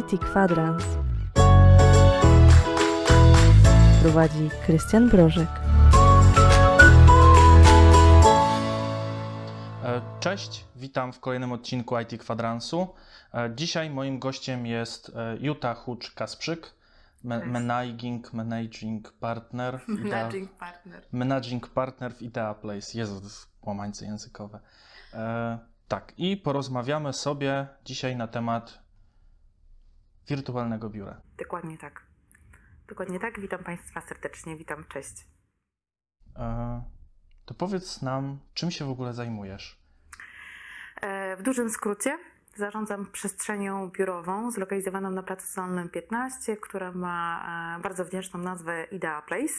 IT Kwadrans. Prowadzi Krystian Brożek. E, Cześć, witam w kolejnym odcinku IT Kwadransu. E, Dzisiaj moim gościem jest e, Jutta Hucz-Kasprzyk, ma- Cześć. managing, managing partner, Managing partner. managing partner w Idea Place. Jezu, łamańce językowe. E, tak, i porozmawiamy sobie dzisiaj na temat wirtualnego biura. Dokładnie tak. Dokładnie tak. Witam Państwa serdecznie. Witam, cześć. E, to powiedz nam, czym się w ogóle zajmujesz? E, W dużym skrócie zarządzam przestrzenią biurową zlokalizowaną na Placu Solnym 15, która ma e, bardzo wdzięczną nazwę Idea Place.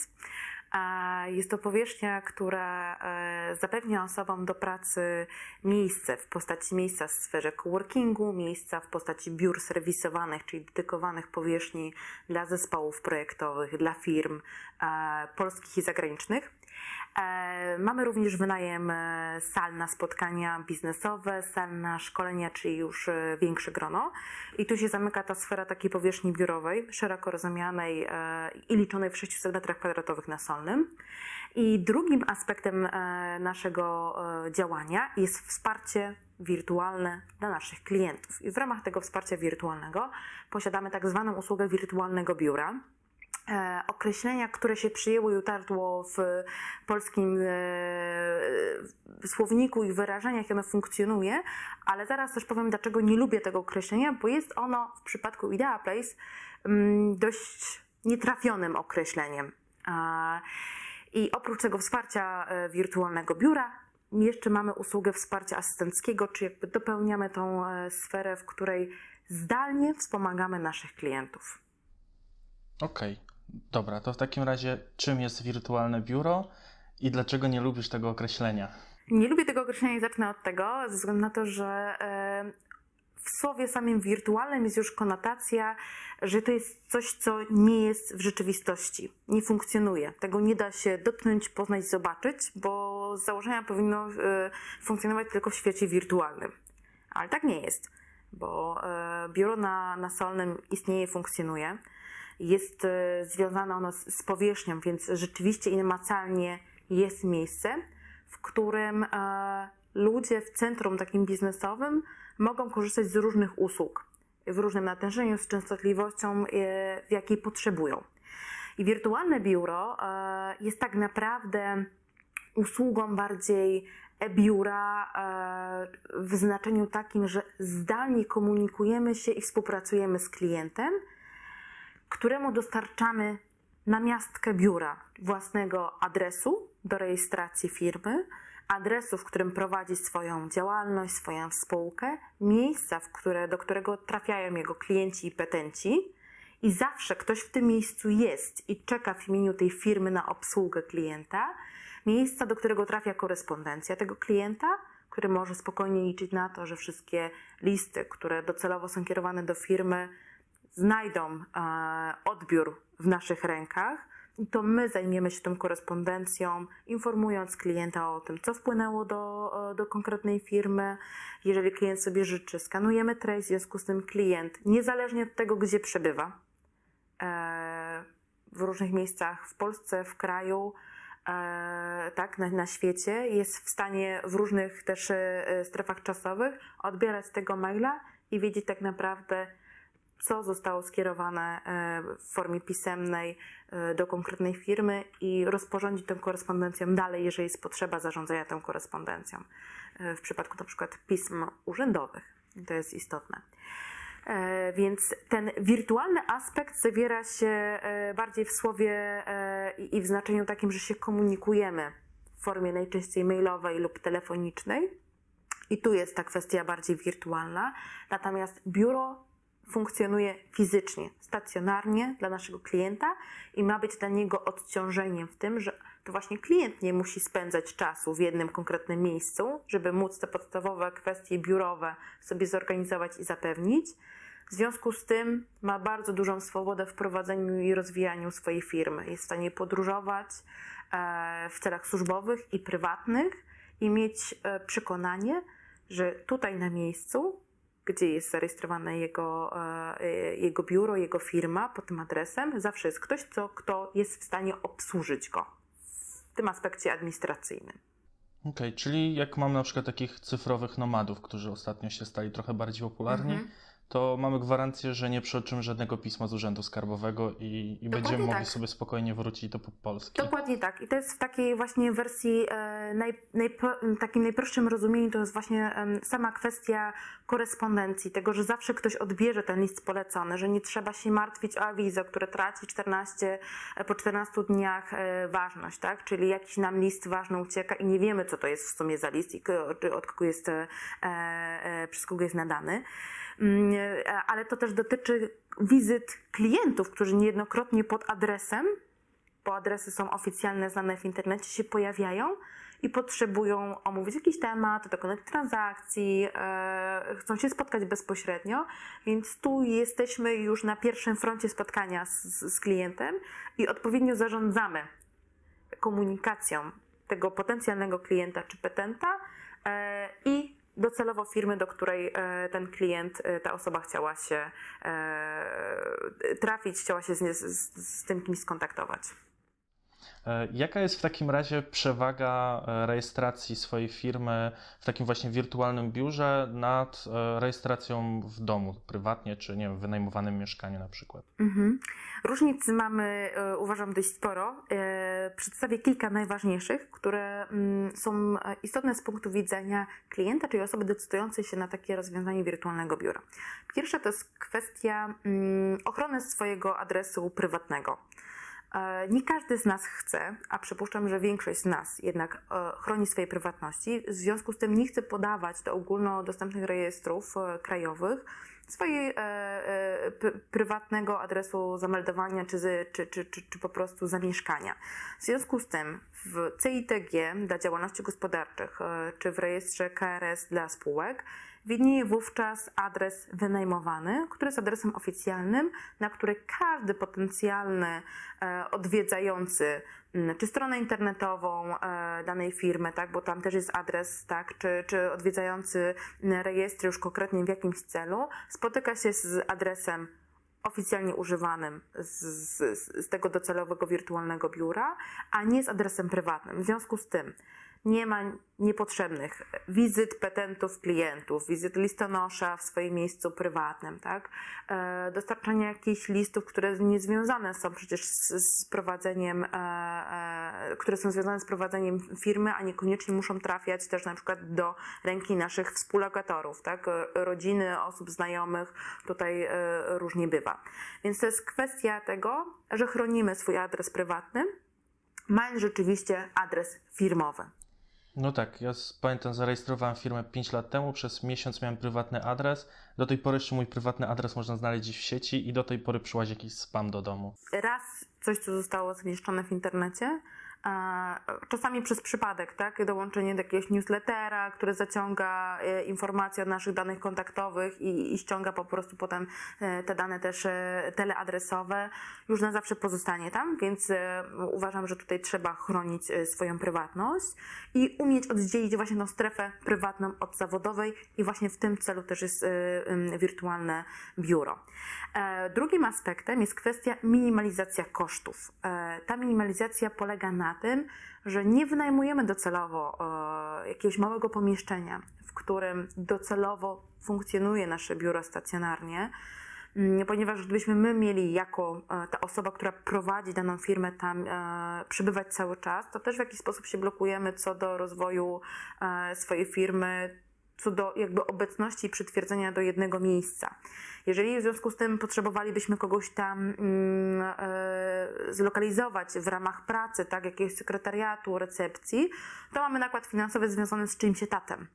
Jest to powierzchnia, która e, zapewnia osobom do pracy miejsce w postaci miejsca w sferze coworkingu, miejsca w postaci biur serwisowanych, czyli dedykowanych powierzchni dla zespołów projektowych, dla firm e, polskich i zagranicznych. E, Mamy również wynajem e, sal na spotkania biznesowe, sal na szkolenia, czyli już e, większe grono. I tu się zamyka ta sfera takiej powierzchni biurowej, szeroko rozumianej i liczonej w 600 m2 na Solnym. I drugim aspektem naszego działania jest wsparcie wirtualne dla naszych klientów. I w ramach tego wsparcia wirtualnego posiadamy tak zwaną usługę wirtualnego biura określenia, które się przyjęło i utarło w polskim e, słowniku i wyrażeniach, ono funkcjonuje, ale zaraz też powiem, dlaczego nie lubię tego określenia, bo jest ono w przypadku Idea Place mm, dość nietrafionym określeniem. I oprócz tego wsparcia e, wirtualnego biura, jeszcze mamy usługę wsparcia asystenckiego, czy jakby dopełniamy tą e, sferę, w której zdalnie wspomagamy naszych klientów. Okej, dobra, to w takim razie czym jest wirtualne biuro i dlaczego nie lubisz tego określenia? Nie lubię tego określenia i zacznę od tego, ze względu na to, że w słowie samym wirtualnym jest już konotacja, że to jest coś, co nie jest w rzeczywistości, nie funkcjonuje. Tego nie da się dotknąć, poznać, zobaczyć, bo z założenia powinno e, funkcjonować tylko w świecie wirtualnym. Ale tak nie jest, bo e, biuro na, na istnieje, funkcjonuje. Jest e, związane ono z, powierzchnią, więc rzeczywiście i namacalnie jest miejsce, w którym e, ludzie w centrum takim biznesowym mogą korzystać z różnych usług w różnym natężeniu, z częstotliwością, e, w jakiej potrzebują. I wirtualne biuro jest tak naprawdę usługą bardziej e-biura w znaczeniu takim, że zdalnie komunikujemy się i współpracujemy z klientem, któremu dostarczamy namiastkę biura własnego adresu do rejestracji firmy, adresu, w którym prowadzi swoją działalność, swoją spółkę, miejsca, w które, do którego trafiają jego klienci i petenci. I zawsze ktoś w tym miejscu jest i czeka w imieniu tej firmy na obsługę klienta, miejsca, do którego trafia korespondencja tego klienta, który może spokojnie liczyć na to, że wszystkie listy, które docelowo są kierowane do firmy, znajdą e, odbiór w naszych rękach, to my zajmiemy się tą korespondencją, informując klienta o tym, co wpłynęło do, e, do konkretnej firmy. Jeżeli klient sobie życzy, skanujemy treść, w związku z tym klient, niezależnie od tego, gdzie przebywa, e, w różnych miejscach w Polsce, w kraju, tak, na, na świecie, jest w stanie w różnych też strefach czasowych odbierać tego maila i wiedzieć tak naprawdę, co zostało skierowane e, w formie pisemnej e, do konkretnej firmy i rozporządzić tą korespondencją dalej, jeżeli jest potrzeba zarządzania tą korespondencją. E, W przypadku na przykład pism urzędowych. To jest istotne. Więc ten wirtualny aspekt zawiera się bardziej w słowie i w znaczeniu takim, że się komunikujemy w formie najczęściej mailowej lub telefonicznej. I tu jest ta kwestia bardziej wirtualna. Natomiast biuro funkcjonuje fizycznie, stacjonarnie dla naszego klienta i ma być dla niego odciążeniem w tym, że to właśnie klient nie musi spędzać czasu w jednym konkretnym miejscu, żeby móc te podstawowe kwestie biurowe sobie zorganizować i zapewnić. W związku z tym ma bardzo dużą swobodę w prowadzeniu i rozwijaniu swojej firmy. Jest w stanie podróżować e, w celach służbowych i prywatnych i mieć e, przekonanie, że tutaj na miejscu gdzie jest zarejestrowane jego, e, jego biuro, jego firma pod tym adresem. Zawsze jest ktoś, co, kto jest w stanie obsłużyć go w tym aspekcie administracyjnym. Okej, okay, czyli jak mam na przykład takich cyfrowych nomadów, którzy ostatnio się stali trochę bardziej popularni, mhm to mamy gwarancję, że nie przeoczymy żadnego pisma z Urzędu Skarbowego i, i będziemy mogli tak. sobie spokojnie wrócić do Polski. Dokładnie tak. I to jest w takiej właśnie wersji, e, naj, najpro, takim najprostszym rozumieniu, to jest właśnie e, sama kwestia korespondencji, tego, że zawsze ktoś odbierze ten list polecony, że nie trzeba się martwić o awizo, które traci 14, e, po 14 dniach e, ważność, tak? Czyli jakiś nam list ważny ucieka i nie wiemy, co to jest w sumie za list i od kogo jest, e, e, przez kogo jest nadany. Mm, e, ale to też dotyczy wizyt klientów, którzy niejednokrotnie pod adresem, bo adresy są oficjalne, znane w internecie, się pojawiają i potrzebują omówić jakiś temat, dokonać transakcji, e, chcą się spotkać bezpośrednio, więc tu jesteśmy już na pierwszym froncie spotkania z, z klientem i odpowiednio zarządzamy komunikacją tego potencjalnego klienta czy petenta e, i docelowo firmy, do której e, ten klient, e, ta osoba chciała się e, trafić, chciała się z, z, z tym kimś skontaktować. Jaka jest w takim razie przewaga rejestracji swojej firmy w takim właśnie wirtualnym biurze nad rejestracją w domu, prywatnie, czy nie wiem, wynajmowanym mieszkaniu na przykład? Mhm. Różnic mamy, e, uważam, dość sporo. E, przedstawię kilka najważniejszych, które mm, są istotne z punktu widzenia klienta, czyli osoby decydującej się na takie rozwiązanie wirtualnego biura. Pierwsza to jest kwestia mm, ochrony swojego adresu prywatnego. E, nie każdy z nas chce, a przypuszczam, że większość z nas jednak chroni swojej prywatności, w związku z tym nie chce podawać do ogólnodostępnych rejestrów krajowych e, e, prywatnego adresu zameldowania czy, czy, czy, czy, czy po prostu zamieszkania. W związku z tym w CITG dla działalności gospodarczych e, czy w rejestrze KRS dla spółek widnieje wówczas adres wynajmowany, który jest adresem oficjalnym, na który każdy potencjalny e, odwiedzający czy stronę internetową e, danej firmy, tak, bo tam też jest adres, tak, czy, czy odwiedzający rejestry już konkretnie w jakimś celu, spotyka się z adresem oficjalnie używanym z, z, z tego docelowego wirtualnego biura, a nie z adresem prywatnym. W związku z tym nie ma niepotrzebnych wizyt petentów klientów, wizyt listonosza w swoim miejscu prywatnym, tak? E, dostarczania jakichś listów, które niezwiązane są przecież z, prowadzeniem, e, e, które są związane z prowadzeniem firmy, a niekoniecznie muszą trafiać też na przykład do ręki naszych współlokatorów, tak? Rodziny, osób znajomych, tutaj różnie bywa. Więc to jest kwestia tego, że chronimy swój adres prywatny, mając rzeczywiście adres firmowy. No tak, ja pamiętam, zarejestrowałem firmę 5 lat temu, przez miesiąc miałem prywatny adres. Do tej pory jeszcze mój prywatny adres można znaleźć w sieci i do tej pory przyłazi jakiś spam do domu. Raz coś, co zostało zamieszczone w internecie, czasami przez przypadek, tak? Dołączenie do jakiegoś newslettera, który zaciąga e, informacje o naszych danych kontaktowych i, i ściąga po prostu potem e, te dane też e, teleadresowe, już na zawsze pozostanie tam, więc uważam, że tutaj trzeba chronić swoją prywatność i umieć oddzielić właśnie tą strefę prywatną od zawodowej i właśnie w tym celu też jest wirtualne biuro. Drugim aspektem jest kwestia minimalizacja kosztów. Ta minimalizacja polega na tym, że nie wynajmujemy docelowo e, jakiegoś małego pomieszczenia, w którym docelowo funkcjonuje nasze biuro stacjonarnie, mm, ponieważ gdybyśmy my mieli jako e, ta osoba, która prowadzi daną firmę tam e, przebywać cały czas, to też w jakiś sposób się blokujemy co do rozwoju swojej firmy, co do jakby obecności i przytwierdzenia do jednego miejsca. Jeżeli w związku z tym potrzebowalibyśmy kogoś tam mm, e, zlokalizować w ramach pracy, tak, jakiegoś sekretariatu, recepcji, to mamy nakład finansowy związany z czyimś etatem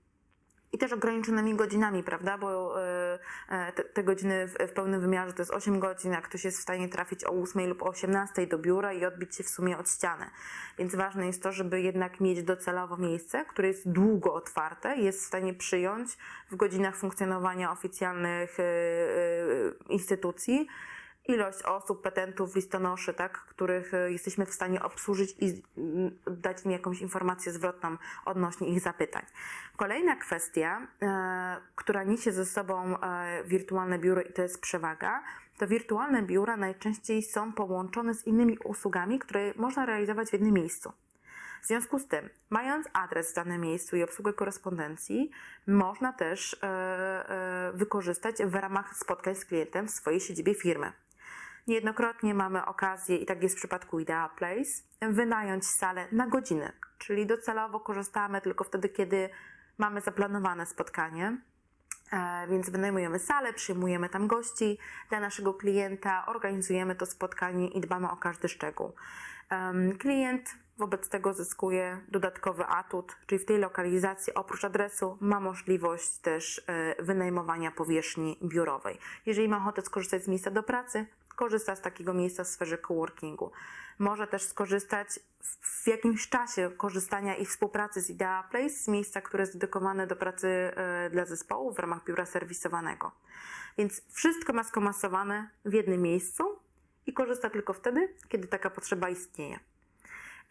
i też ograniczonymi godzinami, prawda? Bo e, e, te, te, godziny w, w, pełnym wymiarze to jest 8 godzin, jak ktoś jest w stanie trafić o 8 lub o 18 do biura i odbić się w sumie od ściany. Więc ważne jest to, żeby jednak mieć docelowo miejsce, które jest długo otwarte, jest w stanie przyjąć w godzinach funkcjonowania oficjalnych e, instytucji ilość osób, petentów, listonoszy, tak, których e, jesteśmy w stanie obsłużyć i dać im jakąś informację zwrotną odnośnie ich zapytań. Kolejna kwestia, e, która niesie ze sobą e, wirtualne biuro i to jest przewaga, to wirtualne biura najczęściej są połączone z innymi usługami, które można realizować w jednym miejscu. W związku z tym, mając adres w danym miejscu i obsługę korespondencji, można też e, e, wykorzystać w ramach spotkań z klientem w swojej siedzibie firmy. Niejednokrotnie mamy okazję, i tak jest w przypadku Idea Place, wynająć salę na godzinę, czyli docelowo korzystamy tylko wtedy, kiedy mamy zaplanowane spotkanie. E, więc wynajmujemy salę, przyjmujemy tam gości dla naszego klienta, organizujemy to spotkanie i dbamy o każdy szczegół. Klient wobec tego zyskuje dodatkowy atut, czyli w tej lokalizacji oprócz adresu ma możliwość też e, wynajmowania powierzchni biurowej. Jeżeli ma ochotę skorzystać z miejsca do pracy, korzysta z takiego miejsca w sferze coworkingu. Może też skorzystać w jakimś czasie korzystania i współpracy z Idea Place, z miejsca, które jest dedykowane do pracy e, dla zespołu w ramach biura serwisowanego. Więc wszystko ma skomasowane w jednym miejscu i korzysta tylko wtedy, kiedy taka potrzeba istnieje.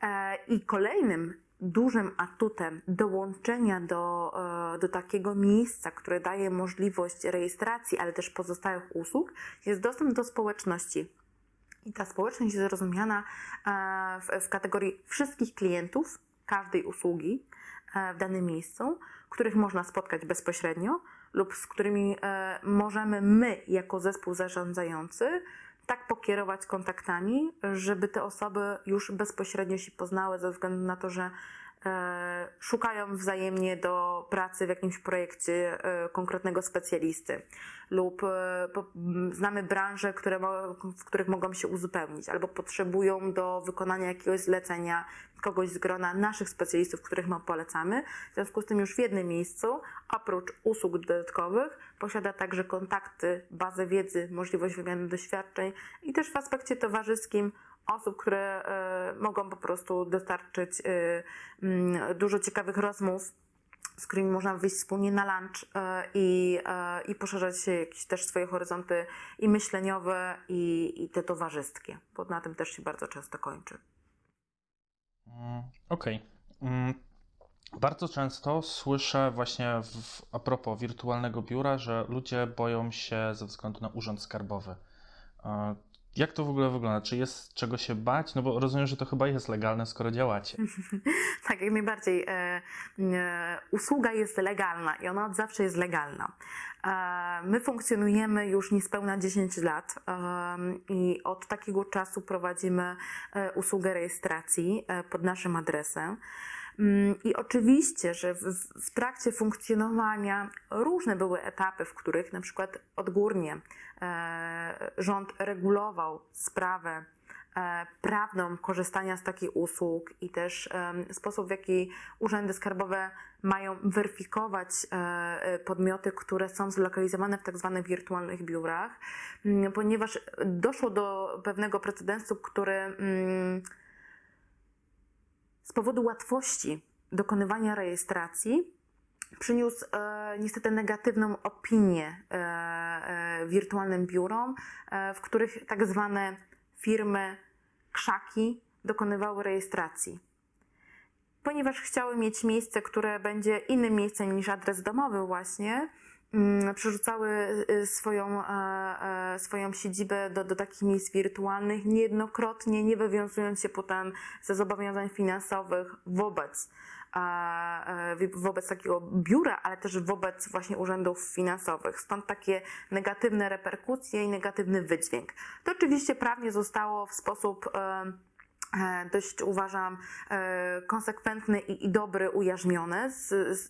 E, I kolejnym dużym atutem dołączenia do, e, do takiego miejsca, które daje możliwość rejestracji, ale też pozostałych usług, jest dostęp do społeczności. I ta społeczność jest rozumiana e, w, w kategorii wszystkich klientów każdej usługi w danym miejscu, których można spotkać bezpośrednio lub z którymi możemy my, jako zespół zarządzający, tak pokierować kontaktami, żeby te osoby już bezpośrednio się poznały, ze względu na to, że szukają wzajemnie do pracy w jakimś projekcie e, konkretnego specjalisty lub e, znamy branże, które, w których mogą się uzupełnić albo potrzebują do wykonania jakiegoś zlecenia kogoś z grona naszych specjalistów, których my polecamy. W związku z tym już w jednym miejscu, oprócz usług dodatkowych, posiada także kontakty, bazę wiedzy, możliwość wymiany doświadczeń i też w aspekcie towarzyskim osób, które y, mogą po prostu dostarczyć y, y, dużo ciekawych rozmów z którymi można wyjść wspólnie na lunch i, i poszerzać jakieś też swoje horyzonty i myśleniowe, i, i te towarzyskie, bo na tym też się bardzo często kończy. Mm, okej. Okay. Mm, bardzo często słyszę właśnie w, a propos wirtualnego biura, że ludzie boją się ze względu na urząd skarbowy. Jak to w ogóle wygląda? Czy jest czego się bać? No bo rozumiem, że to chyba jest legalne, skoro działacie. tak, jak najbardziej. E, e, usługa jest legalna i ona od zawsze jest legalna. E, my funkcjonujemy już niespełna 10 lat e, i od takiego czasu prowadzimy e, usługę rejestracji e, pod naszym adresem. Mm, I oczywiście, że w, w, trakcie funkcjonowania różne były etapy, w których na przykład odgórnie e, rząd regulował sprawę e, prawną korzystania z takich usług i też e, sposób, w jaki urzędy skarbowe mają weryfikować podmioty, które są zlokalizowane w tak zwanych wirtualnych biurach, mm, ponieważ doszło do pewnego precedensu, który mm, z powodu łatwości dokonywania rejestracji przyniósł e, niestety negatywną opinię e, e, wirtualnym biurom, e, w których tak zwane firmy krzaki dokonywały rejestracji. Ponieważ chciały mieć miejsce, które będzie innym miejscem niż adres domowy właśnie, przerzucały y, swoją, e, e, swoją siedzibę do, do takich miejsc wirtualnych, niejednokrotnie nie wywiązując się potem ze zobowiązań finansowych wobec e, wobec takiego biura, ale też wobec właśnie urzędów finansowych. Stąd takie negatywne reperkusje i negatywny wydźwięk. To oczywiście prawnie zostało w sposób dość uważam e, konsekwentny i, dobry, ujarzmiony.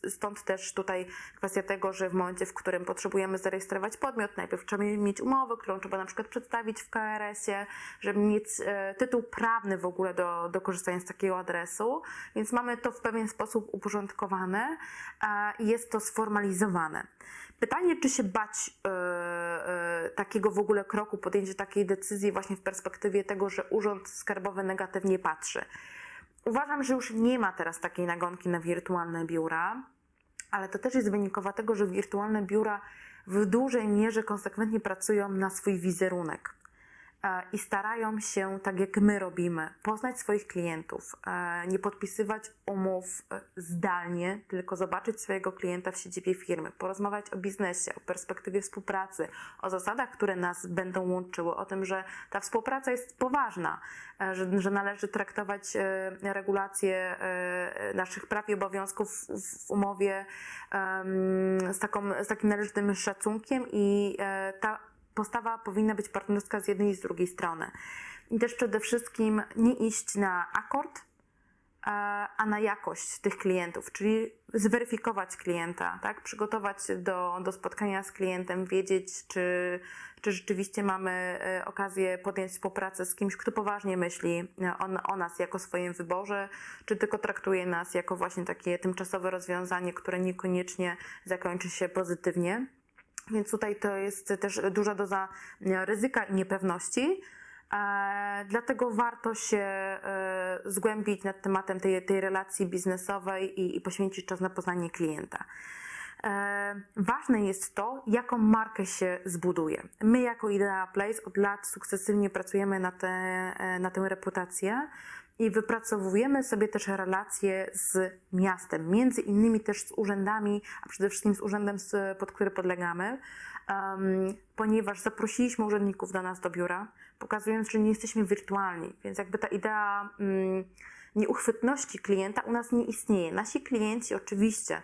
Stąd też tutaj kwestia tego, że w momencie, w którym potrzebujemy zarejestrować podmiot, najpierw trzeba mieć umowę, którą trzeba na przykład przedstawić w KRS-ie, żeby mieć e, tytuł prawny w ogóle do, do korzystania z takiego adresu, więc mamy to w pewien sposób uporządkowane i jest to sformalizowane. Pytanie, czy się bać e, e, takiego w ogóle kroku, podjęcia takiej decyzji właśnie w perspektywie tego, że Urząd Skarbowy negatywnie patrzy. Uważam, że już nie ma teraz takiej nagonki na wirtualne biura, ale to też jest wynikowa tego, że wirtualne biura w dużej mierze konsekwentnie pracują na swój wizerunek. I starają się, tak jak my robimy, poznać swoich klientów, nie podpisywać umów zdalnie, tylko zobaczyć swojego klienta w siedzibie firmy, porozmawiać o biznesie, o perspektywie współpracy, o zasadach, które nas będą łączyły, o tym, że ta współpraca jest poważna, że, że należy traktować regulacje naszych praw i obowiązków w umowie z, taką, z takim należytym szacunkiem i e, ta postawa powinna być partnerska z jednej i z drugiej strony. I też przede wszystkim nie iść na akord, e, a na jakość tych klientów, czyli zweryfikować klienta, tak? przygotować do, do spotkania z klientem, wiedzieć, czy, czy rzeczywiście mamy e, okazję podjąć współpracę z kimś, kto poważnie myśli o, o nas jako swoim wyborze, czy tylko traktuje nas jako właśnie takie tymczasowe rozwiązanie, które niekoniecznie zakończy się pozytywnie. Więc tutaj to jest też duża doza ryzyka i niepewności. E, dlatego warto się e, zgłębić nad tematem tej, tej relacji biznesowej i, i poświęcić czas na poznanie klienta. E, ważne jest to, jaką markę się zbuduje. My jako Idea Place od lat sukcesywnie pracujemy na, te, na tę reputację i wypracowujemy sobie też relacje z miastem, między innymi też z urzędami, a przede wszystkim z urzędem, pod który podlegamy, ponieważ zaprosiliśmy urzędników do nas do biura, pokazując, że nie jesteśmy wirtualni, więc jakby ta idea um, nieuchwytności klienta u nas nie istnieje. Nasi klienci oczywiście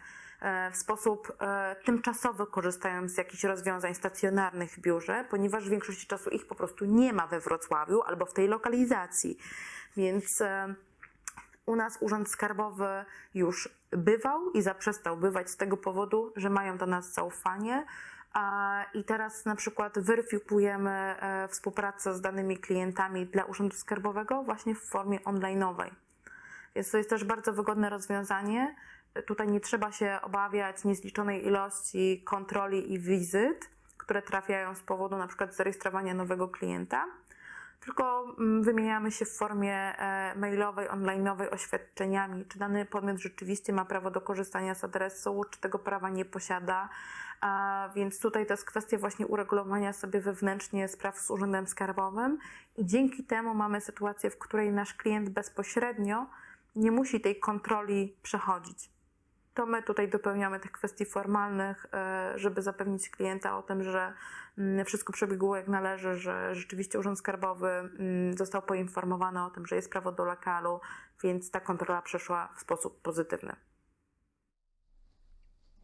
w sposób e, tymczasowy korzystają z jakichś rozwiązań stacjonarnych w biurze, ponieważ w większości czasu ich po prostu nie ma we Wrocławiu albo w tej lokalizacji. Więc e, u nas Urząd Skarbowy już bywał i zaprzestał bywać z tego powodu, że mają do nas zaufanie. I teraz na przykład weryfikujemy e, współpracę z danymi klientami dla Urzędu Skarbowego właśnie w formie online'owej. Więc to jest też bardzo wygodne rozwiązanie. Tutaj nie trzeba się obawiać niezliczonej ilości kontroli i wizyt, które trafiają z powodu na przykład zarejestrowania nowego klienta tylko mm, wymieniamy się w formie e, mailowej, onlineowej oświadczeniami, czy dany podmiot rzeczywiście ma prawo do korzystania z adresu, czy tego prawa nie posiada. Więc tutaj to jest kwestia właśnie uregulowania sobie wewnętrznie spraw z Urzędem Skarbowym i dzięki temu mamy sytuację, w której nasz klient bezpośrednio nie musi tej kontroli przechodzić to my tutaj dopełniamy tych kwestii formalnych, e, żeby zapewnić klienta o tym, że mm, wszystko przebiegło jak należy, że rzeczywiście Urząd Skarbowy mm, został poinformowany o tym, że jest prawo do lokalu, więc ta kontrola przeszła w sposób pozytywny.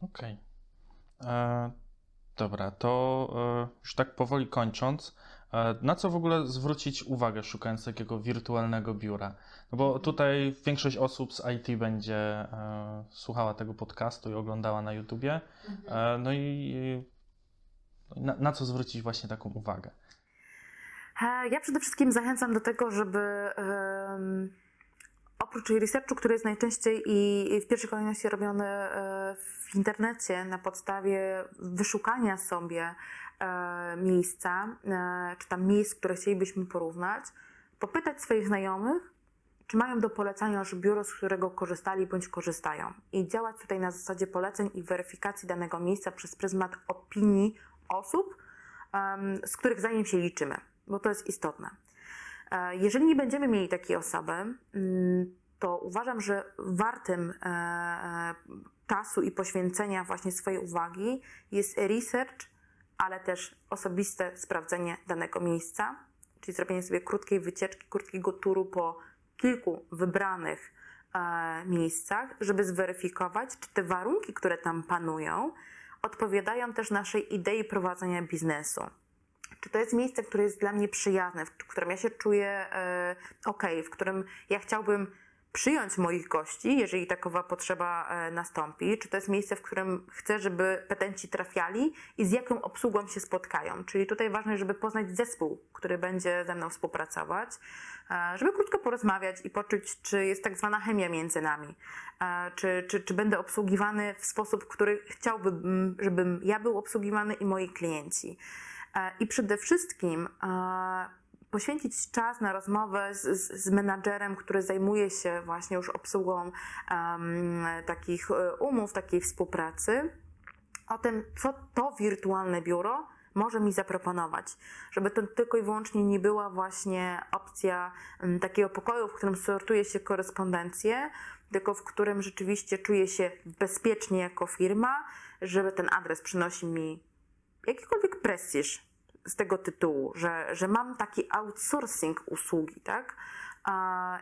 Okej. Okay. E, dobra, to e, już tak powoli kończąc, na co w ogóle zwrócić uwagę, szukając takiego wirtualnego biura? No bo tutaj większość osób z IT będzie e, słuchała tego podcastu i oglądała na YouTubie. Mhm. E, no i na, na, co zwrócić właśnie taką uwagę? E, ja przede wszystkim zachęcam do tego, żeby oprócz researchu, który jest najczęściej i w pierwszej kolejności robiony e, w internecie na podstawie wyszukania sobie e, miejsca, e, czy tam miejsc, które chcielibyśmy porównać, popytać swoich znajomych, czy mają do polecenia już biuro, z którego korzystali bądź korzystają. I działać tutaj na zasadzie poleceń i weryfikacji danego miejsca przez pryzmat opinii osób, z których zdaniem się liczymy, bo to jest istotne. E, jeżeli nie będziemy mieli takiej osoby, mm, to uważam, że wartym e, e, czasu i poświęcenia właśnie swojej uwagi jest research, ale też osobiste sprawdzenie danego miejsca, czyli zrobienie sobie krótkiej wycieczki, krótkiego turu po kilku wybranych e, miejscach, żeby zweryfikować, czy te warunki, które tam panują, odpowiadają też naszej idei prowadzenia biznesu. Czy to jest miejsce, które jest dla mnie przyjazne, w którym ja się czuję e, ok, w którym ja chciałbym przyjąć moich gości, jeżeli takowa potrzeba e, nastąpi? Czy to jest miejsce, w którym chcę, żeby petenci trafiali i z jaką obsługą się spotkają? Czyli tutaj ważne, żeby poznać zespół, który będzie ze mną współpracować, e, żeby krótko porozmawiać i poczuć, czy jest tak zwana chemia między nami, e, czy, czy, czy będę obsługiwany w sposób, który chciałbym, żebym ja był obsługiwany i moi klienci. I przede wszystkim poświęcić czas na rozmowę z, z, z menadżerem, który zajmuje się właśnie już obsługą um, takich e, umów, takiej współpracy, o tym, co to wirtualne biuro może mi zaproponować, żeby to tylko i wyłącznie nie była właśnie opcja takiego pokoju, w którym sortuje się korespondencję, tylko w którym rzeczywiście czuję się bezpiecznie jako firma, żeby ten adres przynosi mi jakikolwiek prestiż z tego tytułu, że, że mam taki outsourcing usługi, tak?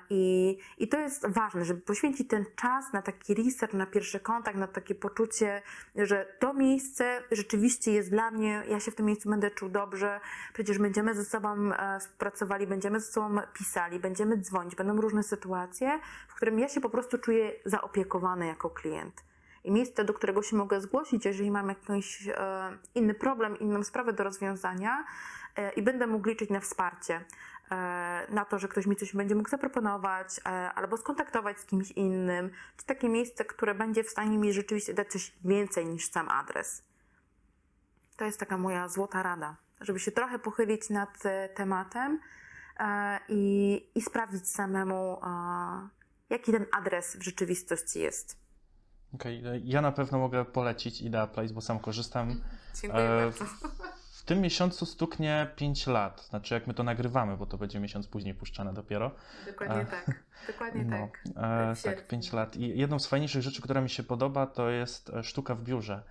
I, I to jest ważne, żeby poświęcić ten czas na taki research, na pierwszy kontakt, na takie poczucie, że to miejsce rzeczywiście jest dla mnie, ja się w tym miejscu będę czuł dobrze, przecież będziemy ze sobą e, współpracowali, będziemy ze sobą pisali, będziemy dzwonić, będą różne sytuacje, w którym ja się po prostu czuję zaopiekowany jako klient i miejsce, do którego się mogę zgłosić, jeżeli mam jakiś e, inny problem, inną sprawę do rozwiązania e, i będę mógł liczyć na wsparcie, e, na to, że ktoś mi coś będzie mógł zaproponować albo skontaktować z kimś innym, czy takie miejsce, które będzie w stanie mi rzeczywiście dać coś więcej niż sam adres. To jest taka moja złota rada, żeby się trochę pochylić nad tematem i, i sprawdzić samemu, jaki ten adres w rzeczywistości jest. Okej, e, ja na pewno mogę polecić Idea Place, bo sam korzystam. Dziękuję E, bardzo. W tym miesiącu stuknie 5 lat, znaczy jak my to nagrywamy, bo to będzie miesiąc później puszczane dopiero. Dokładnie e, tak. Dokładnie No, tak. e, tak, 5 lat. I jedną z fajniejszych rzeczy, która mi się podoba, to jest sztuka w biurze.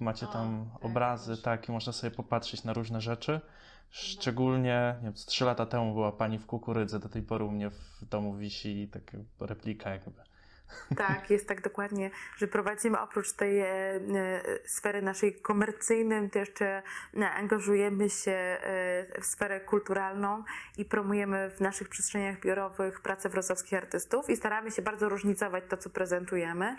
Macie O, tam tak, obrazy, proszę. tak, i można sobie popatrzeć na różne rzeczy. Szczególnie, nie wiem, z 3 lata temu była pani w kukurydze, do tej pory u mnie w domu wisi taka replika jakby. Tak, jest tak dokładnie, że prowadzimy oprócz tej e, e, sfery naszej komercyjnej, to jeszcze e, angażujemy się w sferę kulturalną i promujemy w naszych przestrzeniach biurowych pracę wrocławskich artystów i staramy się bardzo różnicować to, co prezentujemy.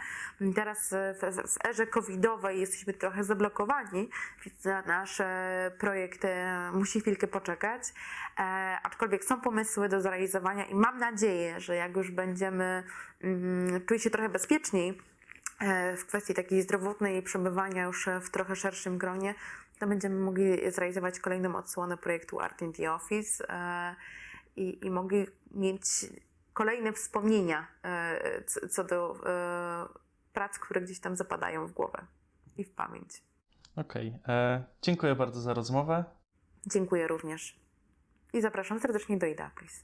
Teraz w, w, erze covidowej jesteśmy trochę zablokowani, więc na nasz projekt musi chwilkę poczekać, aczkolwiek są pomysły do zrealizowania i mam nadzieję, że jak już będziemy mm, czuli się trochę bezpieczniej e, w kwestii takiej zdrowotnej przebywania już w trochę szerszym gronie, to będziemy mogli zrealizować kolejną odsłonę projektu Art in the Office e, i, i mogli mieć kolejne wspomnienia e, co, do prac, które gdzieś tam zapadają w głowę i w pamięć. Okej, e, dziękuję bardzo za rozmowę. Dziękuję również i zapraszam serdecznie do Ida, please.